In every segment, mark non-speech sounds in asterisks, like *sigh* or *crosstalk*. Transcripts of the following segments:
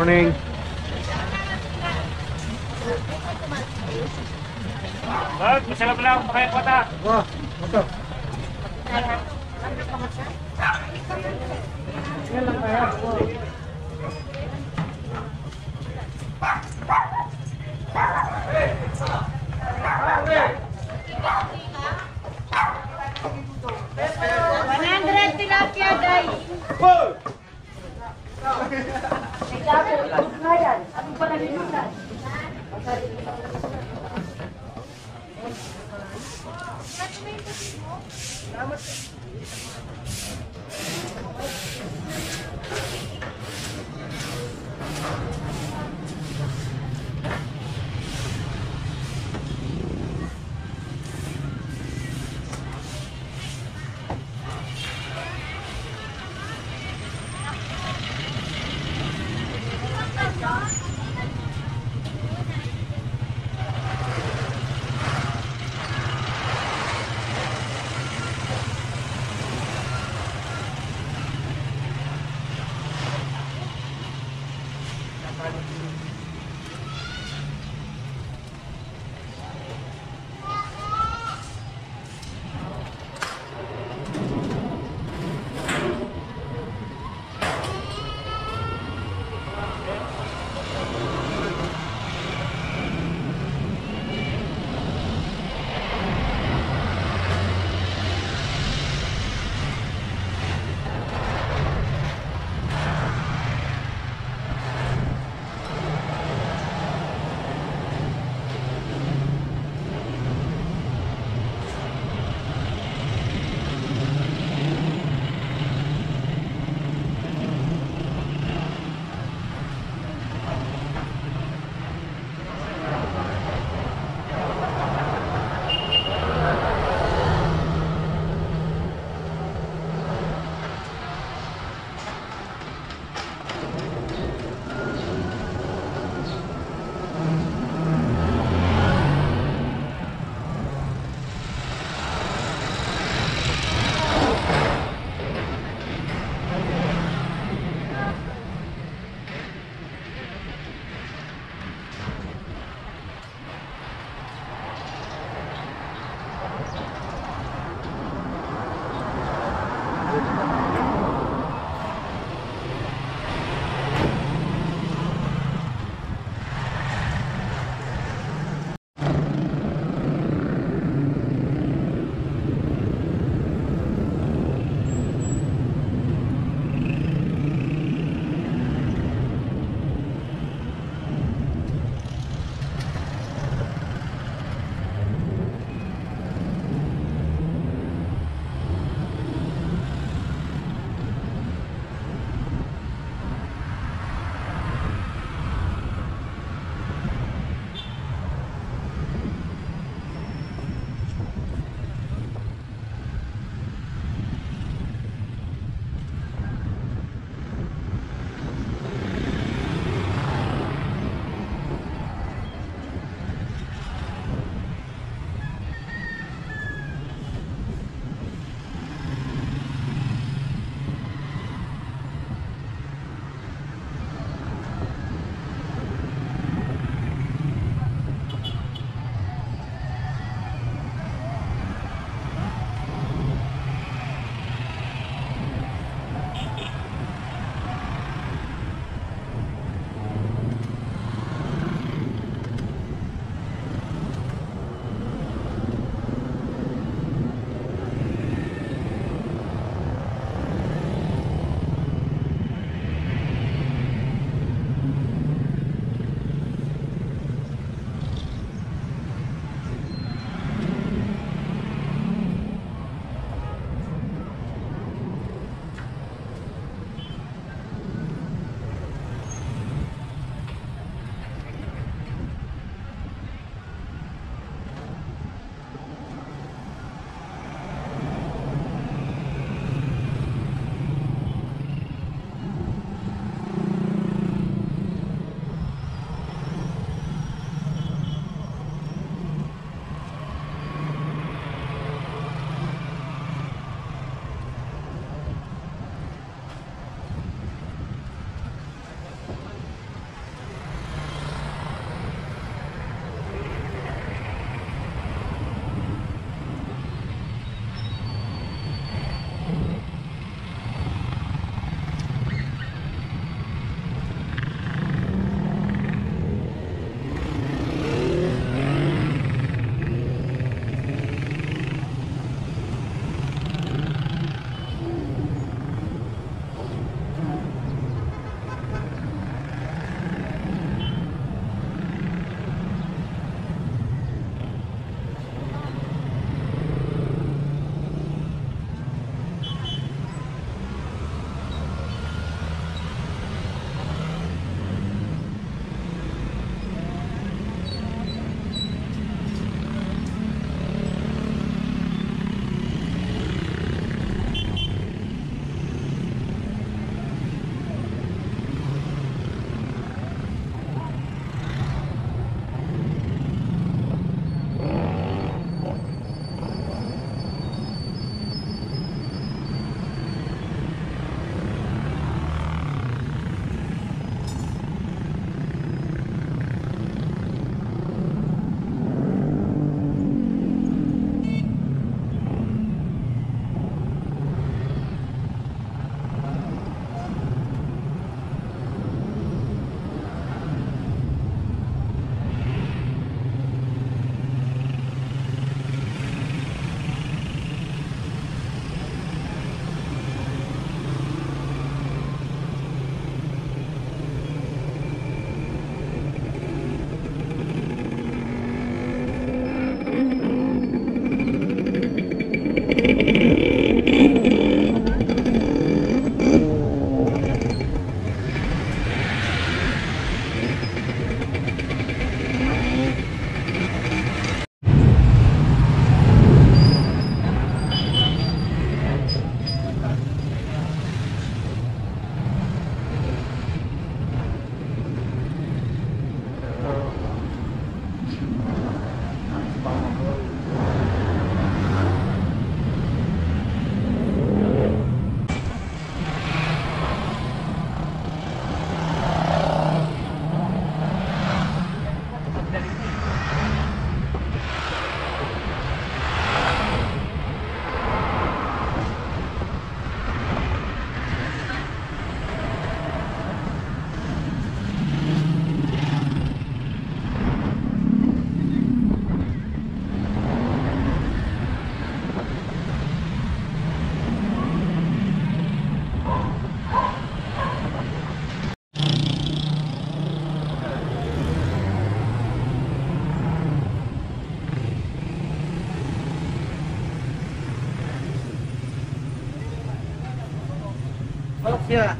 Morning. Tilapia.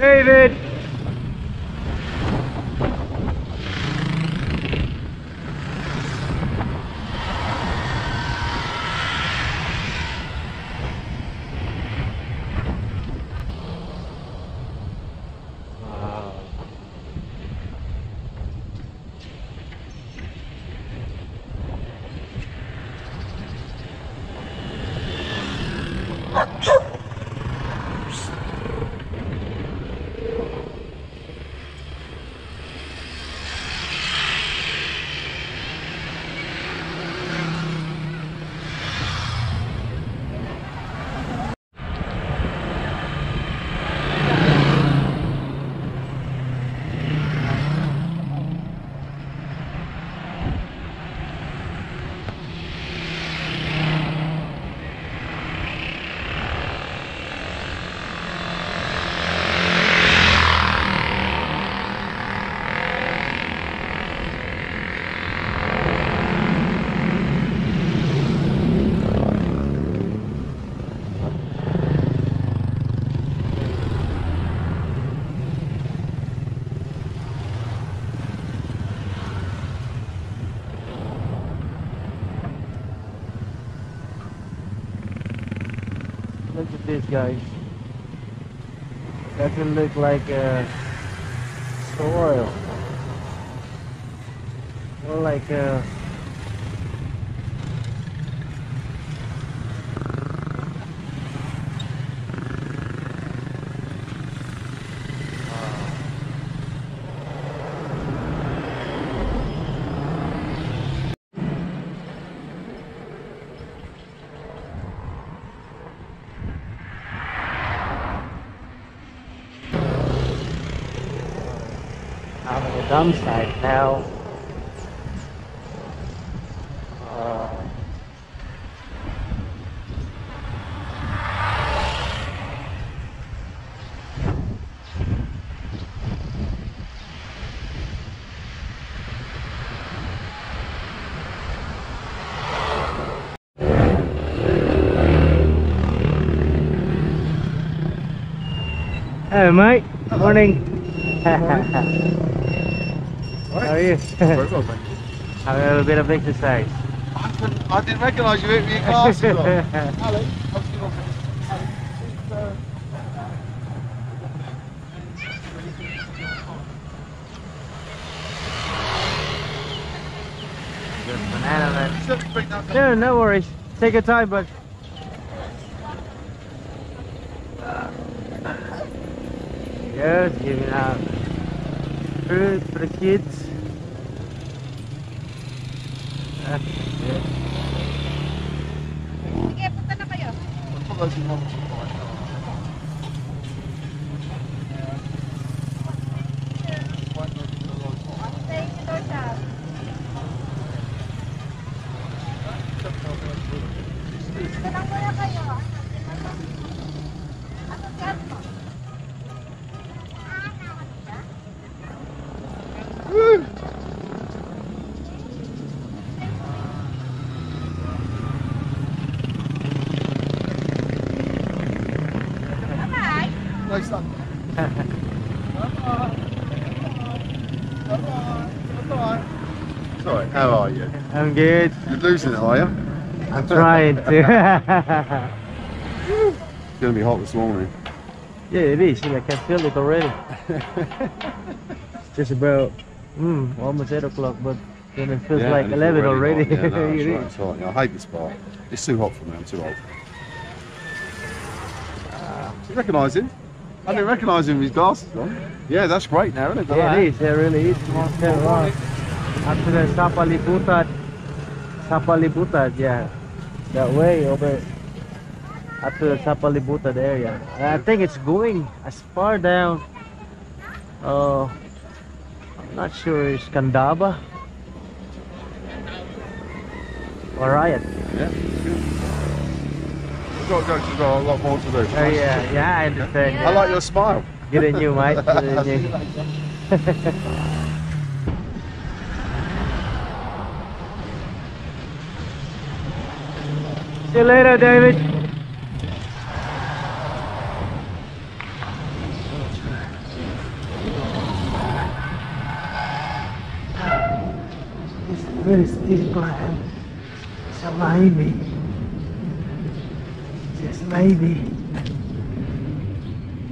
David. This, guys. Doesn't look like uh, soil. More like uh, of the now. Uh, Hey mate, morning. Are *laughs* you? Very *laughs* well, thank you. Having a little bit of exercise. I didn't, I didn't recognise you with your glasses on. Alex, how's it going? Alex, Good banana man. just bring that No, no worries. Take your time, but. Yes, giving out food for the kids. 가지고 I'm good. You're losing it, are you? I'm trying to. It's going to be hot this morning. yeah, it is. I can feel it already. It's *laughs* just about, mm, almost 8 o'clock, but then it feels like 11 already. hot. Yeah, no, *laughs* it's right, it's hot. Yeah, I hate this part. It's too hot for me. I'm too old. You recognise him? I didn't recognise him with his glasses on. Yeah, that's great now, isn't it? Yeah, it is. It really is. Come on, turn around. After the Sapalibutad, Sapalibutad, yeah, that way over after the Sapalibutad area. And I think it's going as far down. Uh, I'm not sure it's Candaba or Riot. Yeah. We've got, got a lot more to do. Oh yeah, yeah, I understand. I like your smile. Good in you, mate. Good you. See you later, David. This plan? Sa maybe. Just maybe.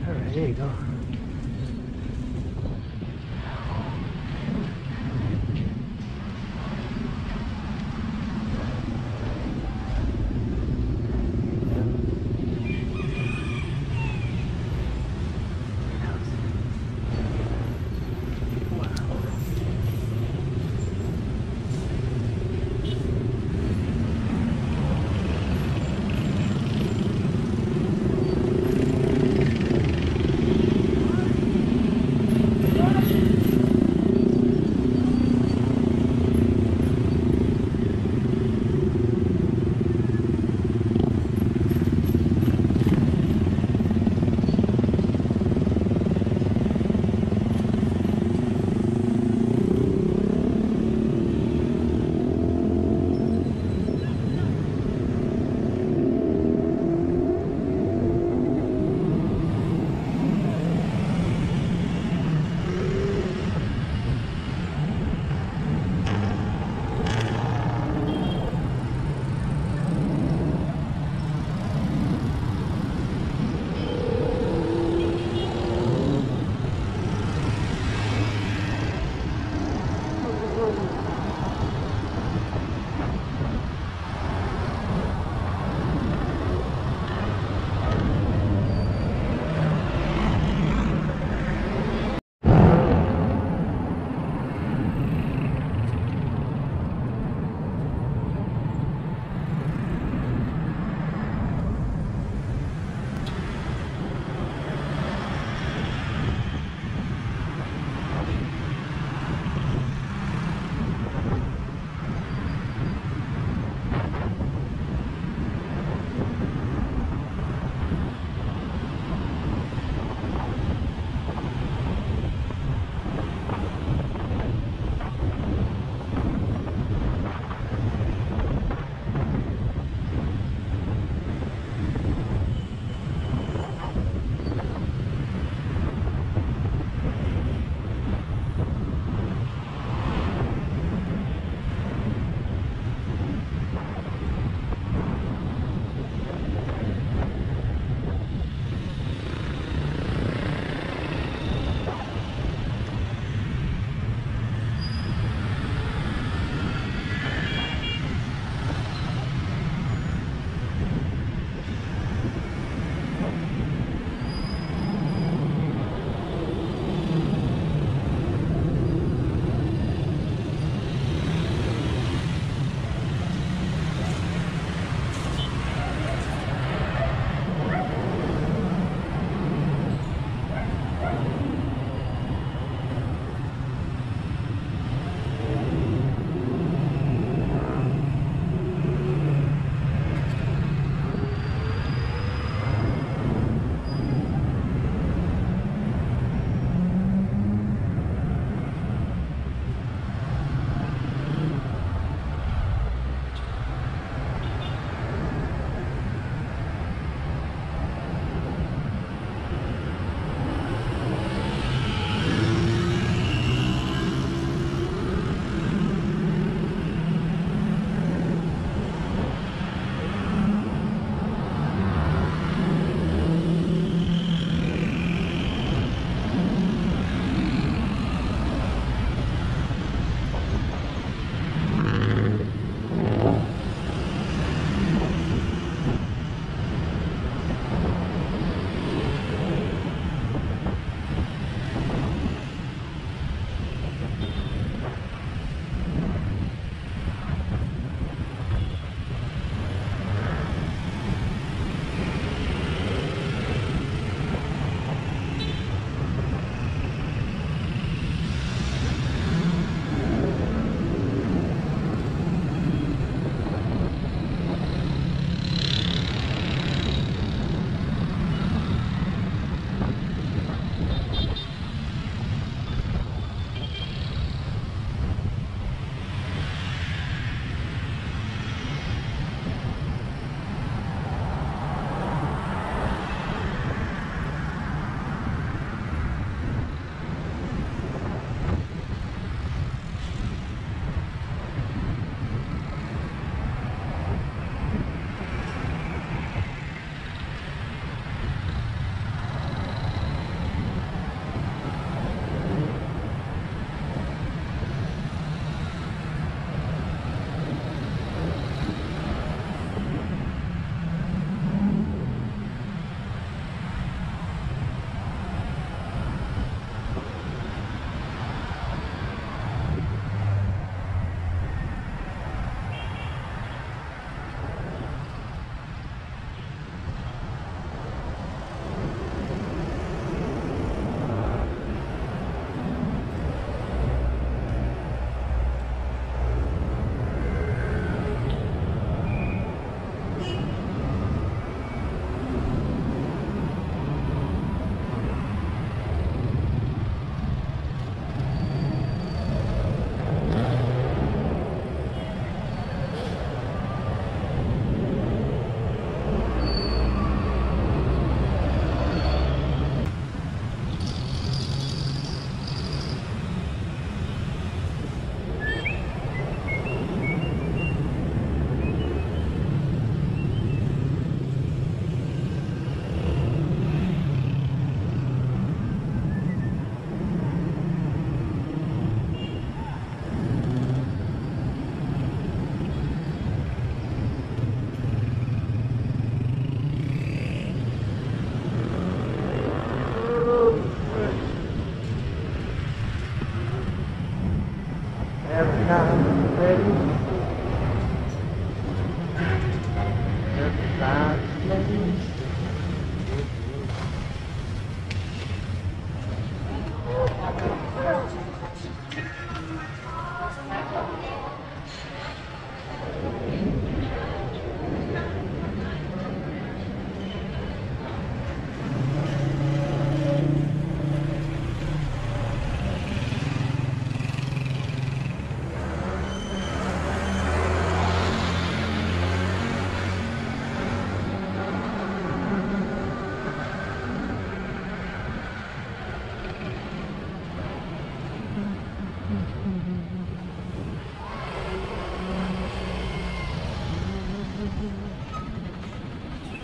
Alright, there you go.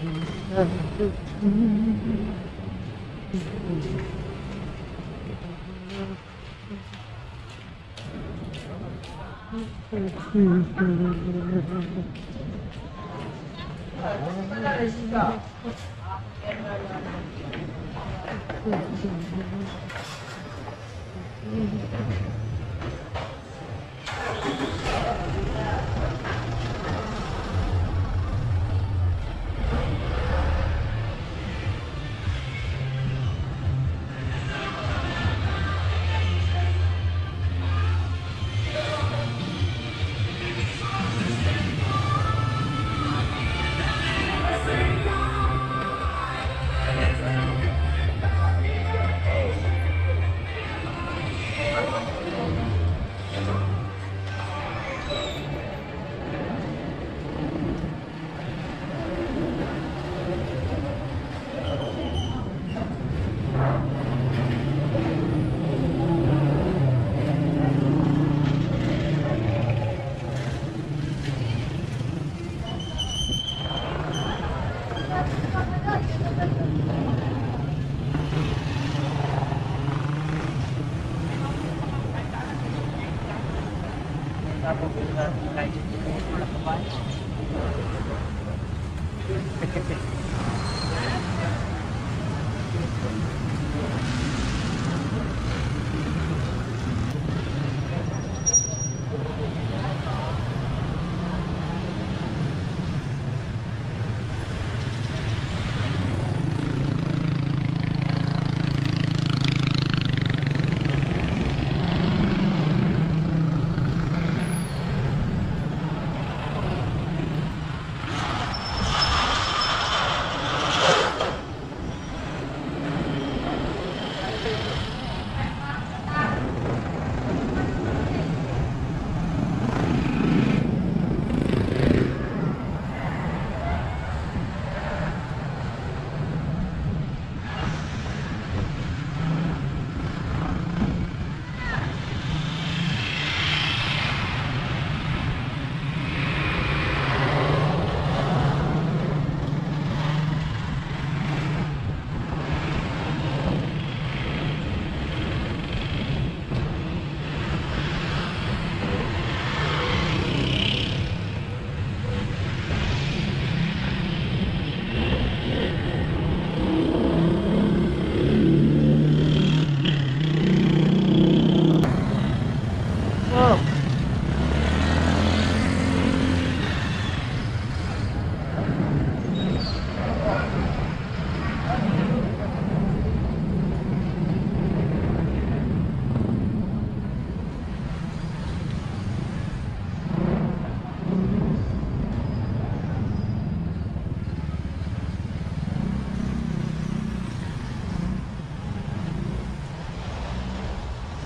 음.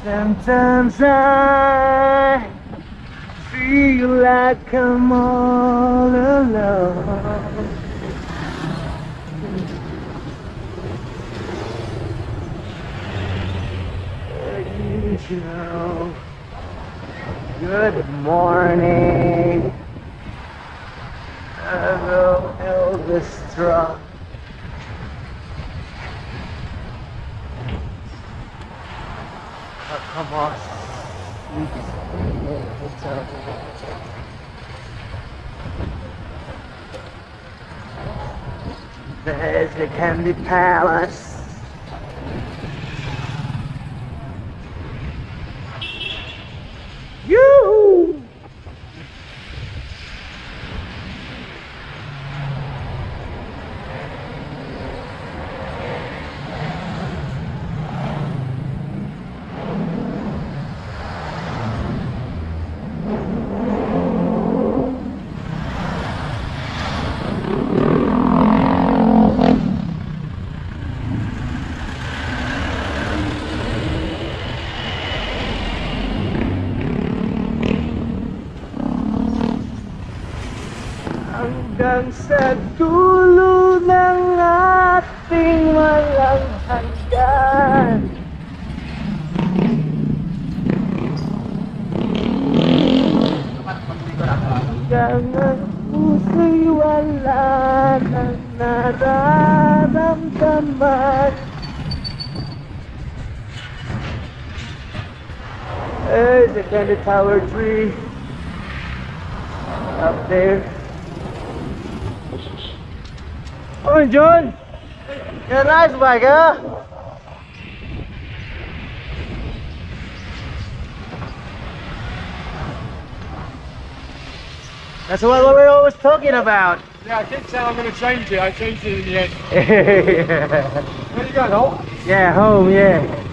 Sometimes I feel like I'm all alone. You Good morning. Hello, Elvis Struck. Come on. There's the Candy Palace. You. Hanggang sa dulo ng ating walang hanggan Hanggang ang puso'y wala nang nararamdaman There's the Candy Tower tree up there. Oh, John! You're a nice bike, huh? That's what we were always talking about. Yeah, I did say I'm going to change it. I changed it in the end. yeah, *laughs* Where you going, Holt? Yeah, home, yeah.